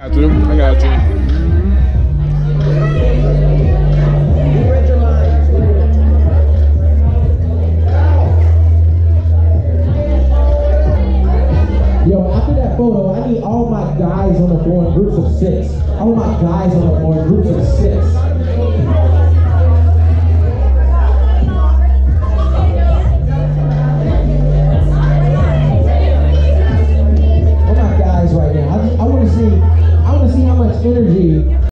I got you. I got you. Yo, after that photo, I need all my guys on the floor in groups of six. All my guys on the floor in groups of six. energia